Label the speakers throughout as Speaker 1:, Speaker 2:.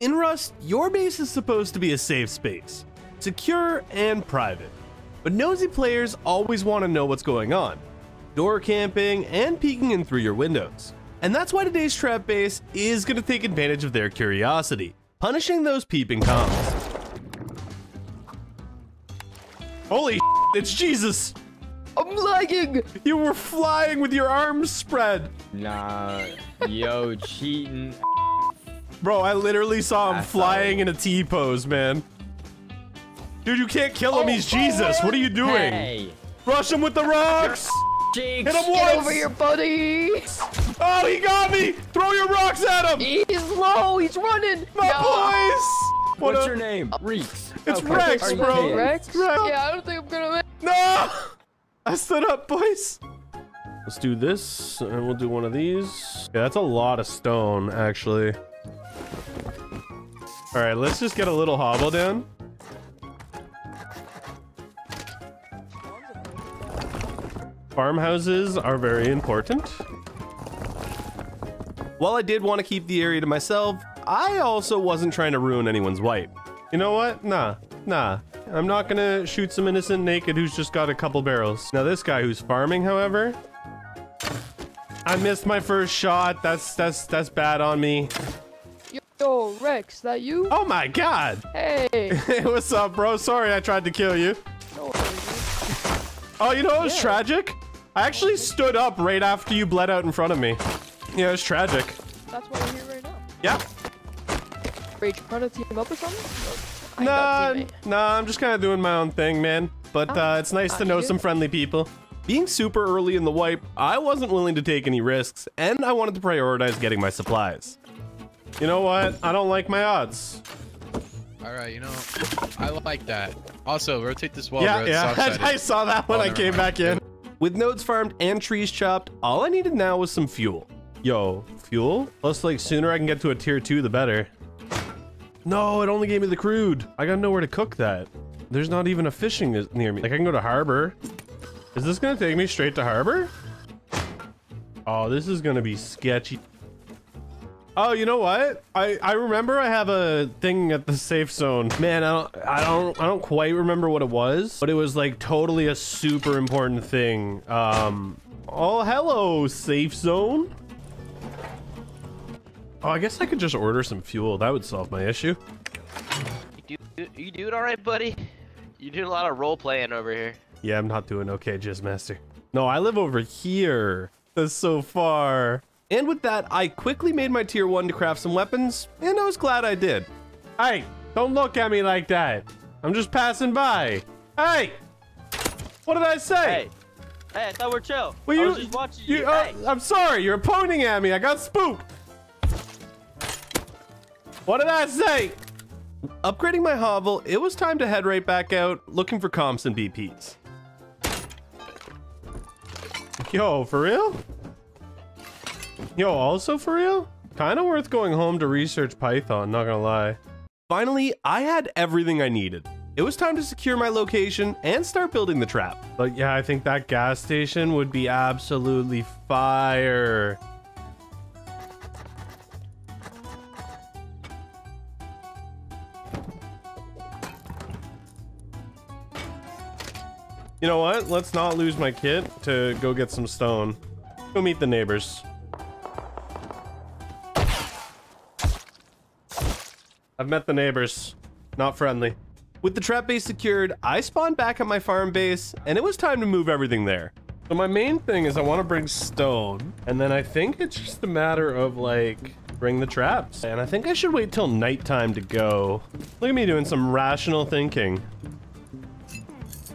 Speaker 1: In Rust, your base is supposed to be a safe space, secure and private. But nosy players always want to know what's going on, door camping and peeking in through your windows. And that's why today's trap base is going to take advantage of their curiosity, punishing those peeping toms. Holy it's Jesus!
Speaker 2: I'm lagging!
Speaker 1: You were flying with your arms spread!
Speaker 2: Nah, yo, cheating.
Speaker 1: Bro, I literally saw him
Speaker 2: I
Speaker 1: flying in a T pose, man. Dude, you can't kill him.
Speaker 2: Oh,
Speaker 1: He's Jesus. What are you doing?
Speaker 2: Hey,
Speaker 1: Rush him with the rocks.
Speaker 2: Jinx,
Speaker 1: Hit him
Speaker 2: get over here, buddy!
Speaker 1: Oh, he got me. Throw your rocks at him.
Speaker 2: He's low, he's running!
Speaker 1: My
Speaker 2: No.
Speaker 1: boys. What
Speaker 2: What's
Speaker 1: a-
Speaker 2: your name? Reeks.
Speaker 1: It's
Speaker 2: Okay,
Speaker 1: Rex,
Speaker 2: are
Speaker 1: bro.
Speaker 3: Rex?
Speaker 1: Rex.
Speaker 3: Yeah, I don't think I'm gonna make
Speaker 1: No. I stood up, boys. Let's do this, and we'll do one of these. Yeah, that's a lot of stone, actually. All right, let's just get a little hovel down. Farmhouses are very important. While I did want to keep the area to myself, I also wasn't trying to ruin anyone's wipe. You know what? Nah, nah. I'm not gonna shoot some innocent naked who's just got a couple barrels. Now this guy who's farming, however, I missed my first shot. That's that's that's bad on me.
Speaker 3: Yo, Rex, that you?
Speaker 1: Oh my god!
Speaker 3: Hey.
Speaker 1: Hey, what's up, bro? Sorry I tried to kill you.
Speaker 3: No.
Speaker 1: Oh, you know what was
Speaker 3: Yeah.
Speaker 1: tragic? I actually stood up right after you bled out in front of me. Yeah, it was tragic.
Speaker 3: That's why we're here right now.
Speaker 1: Yeah.
Speaker 3: You trying to team up or something? I
Speaker 1: Nah, nah, I'm just kind of doing my own thing, man. But
Speaker 3: Oh,
Speaker 1: uh, it's nice to know some friendly people. Being super early in the wipe, I wasn't willing to take any risks, and I wanted to prioritize getting my supplies. You know what? I don't like my odds.
Speaker 4: All right, you know, I like that. Also, rotate this wall,
Speaker 1: yeah, yeah. I saw that when
Speaker 4: Oh,
Speaker 1: I came
Speaker 4: mind.
Speaker 1: back in. With nodes farmed and trees chopped, all I needed now was some fuel. Yo, fuel? Plus, like, sooner I can get to a tier 2, the better. No, it only gave me the crude. I got nowhere to cook that. There's not even a fishing near me. Like, I can go to harbor. Is this gonna take me straight to harbor? Oh, this is gonna be sketchy. Oh, you know what? I I remember I have a thing at the safe zone. Man, I don't I don't I don't quite remember what it was, but it was like totally a super important thing. Um Oh, hello, safe zone. Oh, I guess I could just order some fuel. That would solve my issue.
Speaker 5: You do, you doing all right, buddy? You doing a lot of role playing over here.
Speaker 1: Yeah, I'm not doing okay, Jizzmaster. No, I live over here. That's so far. And with that, I quickly made my tier one to craft some weapons, and I was glad I did. Hey, don't look at me like that. I'm just passing by. Hey! What did I say?
Speaker 5: Hey, hey, I thought we're chill.
Speaker 1: Well,
Speaker 5: I
Speaker 1: you,
Speaker 5: was just watching you.
Speaker 1: you- uh,
Speaker 5: hey.
Speaker 1: I'm sorry, you're pointing at me. I got spooked. What did I say? Upgrading my hovel, it was time to head right back out looking for comps and BPs. Yo, for real? Yo, also for real? Kind of worth going home to research Python, not gonna lie. Finally, I had everything I needed. It was time to secure my location and start building the trap. But yeah, I think that gas station would be absolutely fire. You know what? Let's not lose my kit to go get some stone. Go meet the neighbors. I've met the neighbors. Not friendly. With the trap base secured, I spawned back at my farm base, and it was time to move everything there. So my main thing is I want to bring stone, and then I think it's just a matter of like bring the traps. And I think I should wait till nighttime to go. Look at me doing some rational thinking.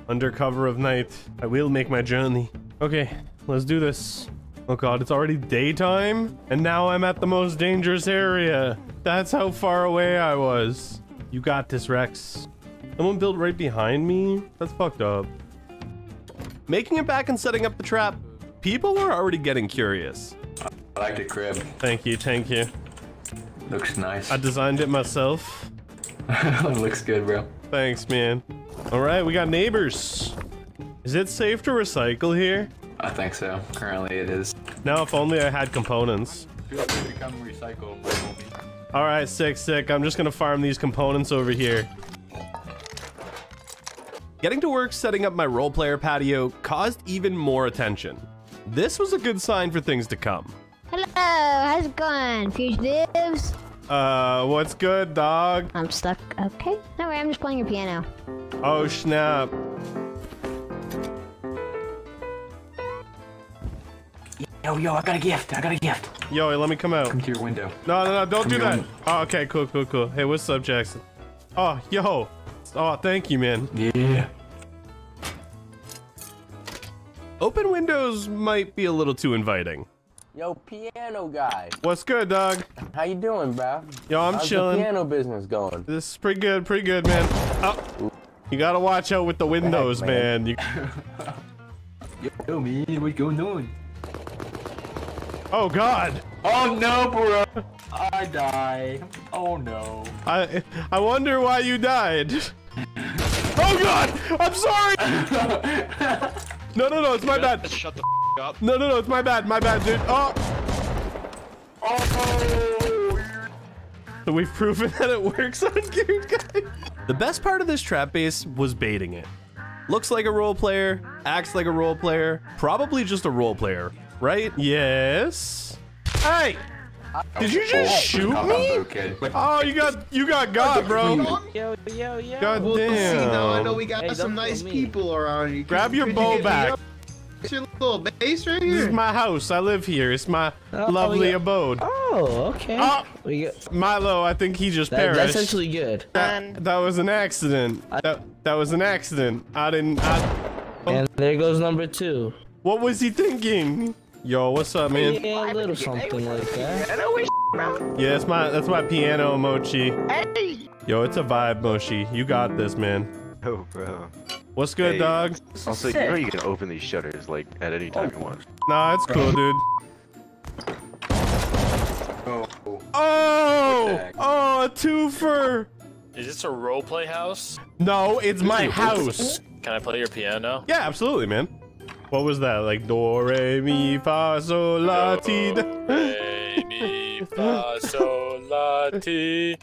Speaker 1: Under cover of night, I will make my journey. Okay, let's do this. Oh god, it's already daytime, and now I'm at the most dangerous area. That's how far away I was. You got this, Rex. Someone built right behind me? That's fucked up. Making it back and setting up the trap, people were already getting curious.
Speaker 6: I like the crib.
Speaker 1: Thank you, thank you.
Speaker 6: Looks nice.
Speaker 1: I designed it myself.
Speaker 6: Looks good, bro.
Speaker 1: Thanks, man. All right, we got neighbors. Is it safe to recycle here?
Speaker 6: I think so. Currently, it is.
Speaker 1: Now, if only I had components.
Speaker 6: Feel free to come recycle, my homie.
Speaker 1: All right, sick, sick. I'm just gonna farm these components over here. Getting to work setting up my role player patio caused even more attention. This was a good sign for things to come.
Speaker 7: Hello, how's it going, fugitives?
Speaker 1: Uh, what's good, dog?
Speaker 7: I'm stuck. Okay. No worry, I'm just playing your piano.
Speaker 1: Oh, snap.
Speaker 6: Yo, yo, I got a gift. I got a gift.
Speaker 1: Yo, let me come out.
Speaker 6: Come to your window.
Speaker 1: No, no, no, don't do that. Oh, okay, cool, cool, cool. Hey, what's up, Jackson? Oh, yo. Oh, thank you, man.
Speaker 6: Yeah.
Speaker 1: Open windows might be a little too inviting.
Speaker 8: Yo, piano guy,
Speaker 1: What's good, dog?
Speaker 8: how you doing, bro?
Speaker 1: Yo, I'm
Speaker 8: How's
Speaker 1: chilling.
Speaker 8: the piano business going?
Speaker 1: This is pretty good, pretty good, man. Oh, you gotta watch out with the windows, man.
Speaker 8: man?
Speaker 1: You,
Speaker 6: Yo, man, what's going on?
Speaker 1: Oh God,
Speaker 6: Oh no, bro. I die. Oh no.
Speaker 1: I I wonder why you died. Oh God, I'm sorry. No, no, no, it's my bad.
Speaker 5: Shut the f up.
Speaker 1: No, no, no, it's my bad, my bad, dude. Oh. So we've proven that it works on Geared Guy. The best part of this trap base was baiting it. Looks like a role player, acts like a role player, probably just a role player, right? Yes. Hey! Did you just oh, shoot
Speaker 6: oh,
Speaker 1: me?
Speaker 6: Oh,
Speaker 1: oh, you got you got God, bro.
Speaker 2: Yo, yo, yo.
Speaker 1: God
Speaker 9: We'll see now. I know
Speaker 1: damn.
Speaker 9: we got
Speaker 2: Hey,
Speaker 9: some nice people around you.
Speaker 1: Grab your
Speaker 9: could you
Speaker 1: bow back.
Speaker 9: It's your little base right here.
Speaker 1: This is my house. I live here. It's my lovely
Speaker 10: yeah.
Speaker 1: abode.
Speaker 10: Oh, okay.
Speaker 1: Oh, Milo, I think he just
Speaker 10: that,
Speaker 1: perished.
Speaker 10: that's actually good.
Speaker 1: That, that was an accident. That, that was an accident. I didn't. I,
Speaker 10: And there goes number two.
Speaker 1: what was he thinking? Yo, what's up, man?
Speaker 10: Yeah, a little something like that.
Speaker 1: Yeah, that's my that's my piano, Mochi. Yo, it's a vibe, Mochi. You got this, man.
Speaker 11: Oh, bro.
Speaker 1: What's good,
Speaker 11: Hey.
Speaker 1: dog?
Speaker 11: Also, you know you can open these shutters like at any time you want.
Speaker 1: Nah, it's cool, dude.
Speaker 6: Oh,
Speaker 1: Oh,
Speaker 6: heck?
Speaker 1: oh, a twofer.
Speaker 12: Is this a roleplay house?
Speaker 1: No, it's my house.
Speaker 12: Can I play your piano?
Speaker 1: Yeah, absolutely, man. What was that? Like do re mi fa sol la ti. do-
Speaker 12: Re, mi, fa, sol, la, ti.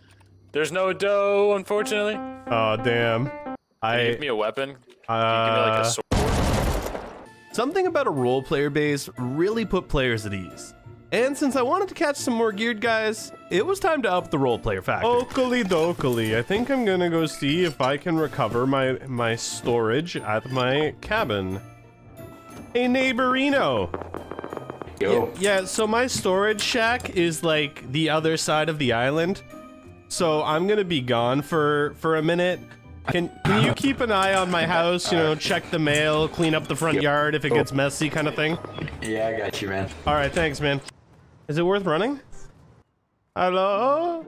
Speaker 12: There's no dough, unfortunately.
Speaker 1: Oh damn.
Speaker 12: you
Speaker 1: I
Speaker 12: give me a weapon? Can you give me like
Speaker 1: uh,
Speaker 12: a sword?
Speaker 1: something about a role player base really put players at ease. And since I wanted to catch some more geared guys, it was time to up the role player factor. Oakley dokely, I think I'm gonna go see if I can recover my my storage at my cabin. Hey neighborino.
Speaker 6: yo.
Speaker 1: Yeah, so my storage shack is like the other side of the island. So I'm gonna be gone for for a minute. Can can you keep an eye on my house? You know, check the mail, clean up the front yard if it oh. gets messy, kind of thing.
Speaker 6: Yeah, I got you, man.
Speaker 1: All right, thanks, man. Is it worth running? Hello?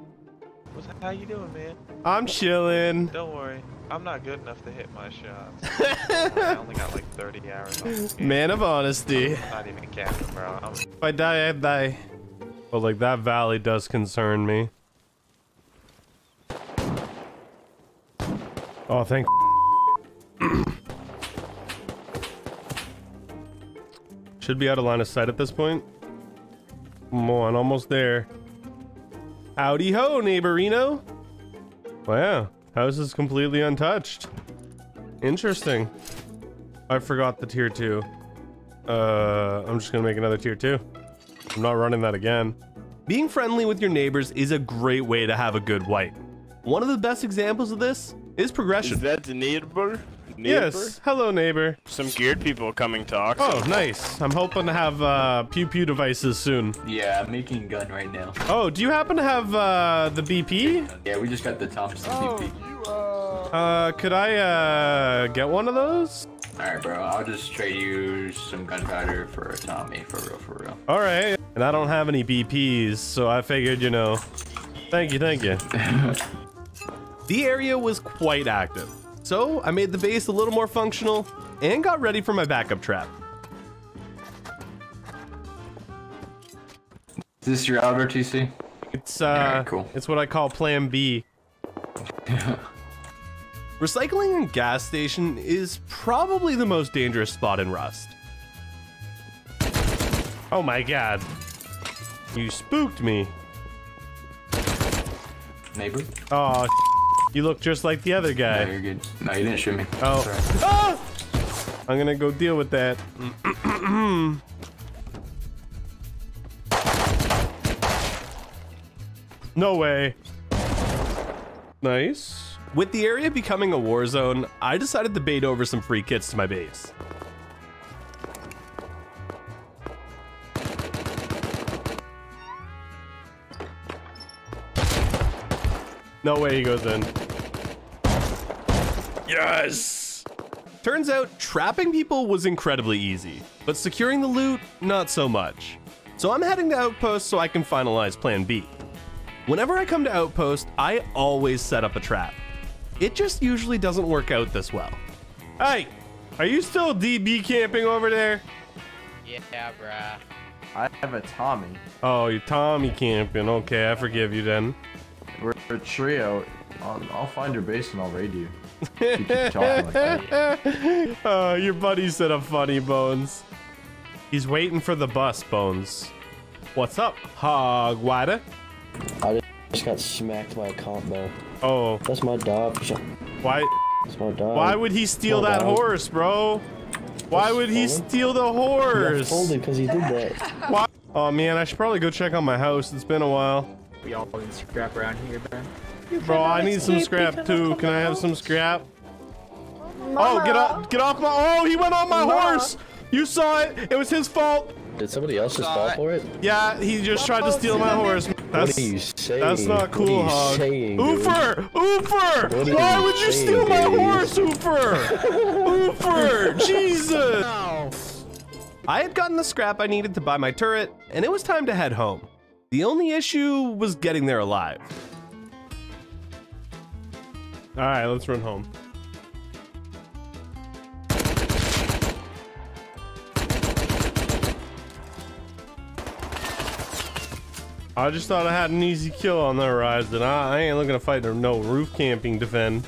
Speaker 13: What's, how you doing, man?
Speaker 1: I'm chilling.
Speaker 13: Don't worry. I'm not good enough to hit my shots. I only got like 30 hours on this game.
Speaker 1: Man of honesty.
Speaker 13: Not even capping, bro. I'm
Speaker 1: If I die, I die. But like that valley does concern me. Oh, thank. Should be out of line of sight at this point. Come on, almost there. Howdy ho, neighborino. Wow, house is completely untouched. Interesting. I forgot the tier two. Uh, I'm just gonna make another tier two. I'm not running that again. Being friendly with your neighbors is a great way to have a good wipe. One of the best examples of this is progression.
Speaker 14: Is that the neighbor?
Speaker 1: Yes. Hello, neighbor.
Speaker 14: Some geared people coming talk.
Speaker 1: Oh, nice. I'm hoping to have uh, pew pew devices soon.
Speaker 6: Yeah, I'm making a gun right now.
Speaker 1: Oh, do you happen to have uh, the BP?
Speaker 6: Yeah, we just got the Thompson BP.
Speaker 1: Uh, could I uh, get one of those?
Speaker 6: Alright, bro. I'll just trade you some gunpowder for a Tommy, for real, for real.
Speaker 1: All right. And I don't have any BPs, so I figured, you know. Thank you, thank you. the area was quite active, so I made the base a little more functional and got ready for my backup trap.
Speaker 6: Is this your outer TC?
Speaker 1: It's uh,
Speaker 6: cool.
Speaker 1: it's what I call Plan B. Recycling a gas station is probably the most dangerous spot in Rust. Oh my god. You spooked me.
Speaker 6: neighbor.
Speaker 1: Oh, you look just like the other guy.
Speaker 6: No, you're good. No, you didn't shoot me.
Speaker 1: Oh.
Speaker 6: Sorry.
Speaker 1: Ah! I'm gonna go deal with that. no way. Nice. With the area becoming a war zone, I decided to bait over some free kits to my base. No way he goes in. Yes! Turns out trapping people was incredibly easy, but securing the loot, not so much. So I'm heading to Outpost so I can finalize Plan B. Whenever I come to Outpost, I always set up a trap. It just usually doesn't work out this well. Hey, are you still DB camping over there?
Speaker 4: Yeah, bruh.
Speaker 15: I have a Tommy.
Speaker 1: Oh, you're Tommy camping. Okay, I forgive you then.
Speaker 15: We're a trio. I'll, I'll find your base and I'll raid you. You keep talking like that.
Speaker 1: uh, your buddy said a funny, Bones. He's waiting for the bus, Bones. What's up, Hogwater?
Speaker 10: I just got smacked by a combo.
Speaker 1: Oh.
Speaker 10: That's my dog.
Speaker 1: Why?
Speaker 10: That's my dog.
Speaker 1: Why would he steal
Speaker 10: My
Speaker 1: that
Speaker 10: dog.
Speaker 1: horse, bro? Why would he steal the horse?
Speaker 10: folded because he did that.
Speaker 1: Why? Oh man, I should probably go check on my house. It's been a while.
Speaker 2: We all need scrap around here, man.
Speaker 1: Bro, I need some scrap too. Can I have some scrap? Oh, get off! Get off my! Oh, he went on my horse. You saw it. It was his fault.
Speaker 10: Did somebody else just fall for it?
Speaker 1: Yeah, he just tried to steal my horse. That's,
Speaker 10: what are you saying?
Speaker 1: that's not
Speaker 10: What
Speaker 1: cool,
Speaker 10: are you
Speaker 1: Hog.
Speaker 10: saying, dude?
Speaker 1: Oofer! Oofer! Why
Speaker 10: you
Speaker 1: would you
Speaker 10: saying,
Speaker 1: steal my
Speaker 10: dude?
Speaker 1: horse, Oofer? Oofer! Jesus! I had gotten the scrap I needed to buy my turret, and it was time to head home. The only issue was getting there alive. All right, let's run home. I just thought I had an easy kill on the horizon. I, I ain't looking to fight no roof camping defend.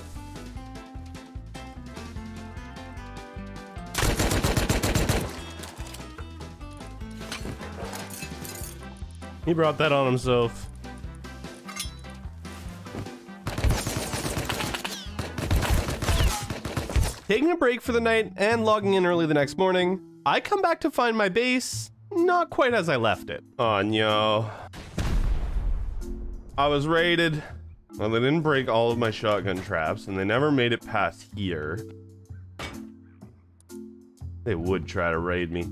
Speaker 1: He brought that on himself. Taking a break for the night and logging in early the next morning, I come back to find my base not quite as I left it. Oh no. I was raided. Well, they didn't break all of my shotgun traps and they never made it past here. They would try to raid me.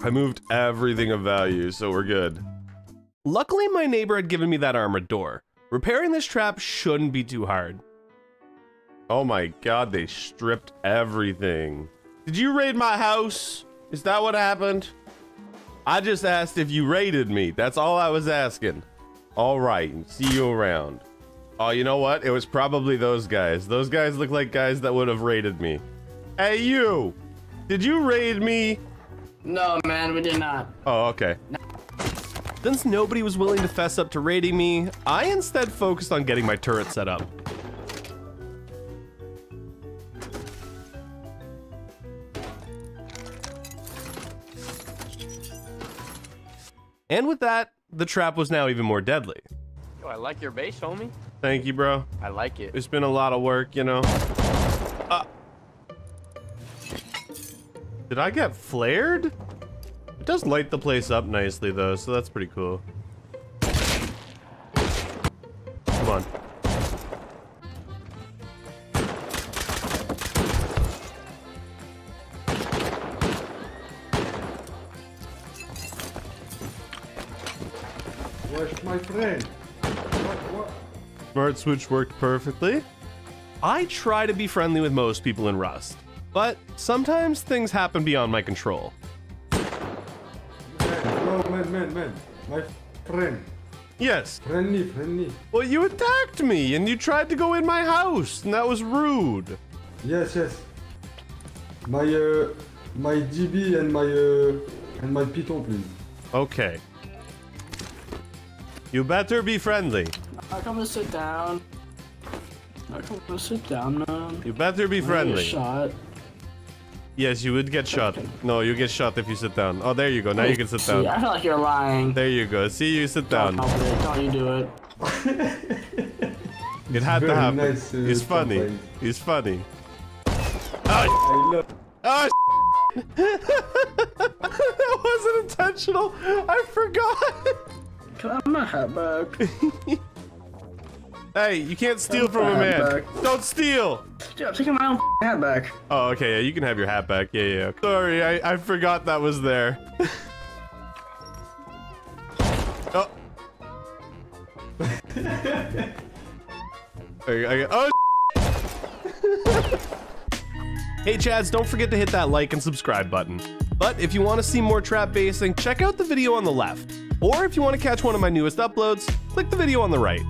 Speaker 1: I moved everything of value, so we're good. Luckily, my neighbor had given me that armored door. Repairing this trap shouldn't be too hard. Oh my god, they stripped everything. Did you raid my house? Is that what happened? I just asked if you raided me. That's all I was asking. All right, see you around. Oh, you know what? It was probably those guys. Those guys look like guys that would have raided me. Hey, you! Did you raid me?
Speaker 16: No, man, we did not.
Speaker 1: Oh, okay. Since nobody was willing to fess up to raiding me, I instead focused on getting my turret set up. And with that, the trap was now even more deadly.
Speaker 2: Yo, I like your base, homie.
Speaker 1: Thank you, bro.
Speaker 2: I like it.
Speaker 1: It's been a lot of work, you know. Uh, did I get flared? It does light the place up nicely, though, so that's pretty cool. Smart switch worked perfectly. I try to be friendly with most people in Rust, but sometimes things happen beyond my control.
Speaker 17: No, man, man, man. My friend.
Speaker 1: Yes.
Speaker 17: Friendly, friendly.
Speaker 1: Well, you attacked me and you tried to go in my house, and that was rude.
Speaker 17: Yes, yes. My, uh, my GB and my, uh, and my Python, please.
Speaker 1: Okay. You better be friendly.
Speaker 16: I come to sit down. I come to sit down, man.
Speaker 1: You better be
Speaker 16: I get
Speaker 1: friendly.
Speaker 16: Shot.
Speaker 1: Yes, you would get shot. No, you get shot if you sit down. Oh, there you go. Now you can sit
Speaker 16: See, I feel like you're lying.
Speaker 1: There you go. See, you sit down.
Speaker 16: Don't, don't you do it.
Speaker 1: It had to happen.
Speaker 17: nice, uh,
Speaker 1: He's funny.
Speaker 17: sometimes.
Speaker 1: He's funny.
Speaker 17: Oh, love.
Speaker 1: Oh, that wasn't intentional. I forgot.
Speaker 16: Can I have my hat back?
Speaker 1: Hey, you can't steal from a man.
Speaker 16: back.
Speaker 1: Don't steal.
Speaker 16: Dude, I'm taking my own hat back.
Speaker 1: Oh, okay. Yeah, you can have your hat back. Yeah, yeah. Sorry, I, I forgot that was there. oh. Oh. hey, Chads, don't forget to hit that like and subscribe button. But if you want to see more trap basing, check out the video on the left. Or if you want to catch one of my newest uploads, click the video on the right.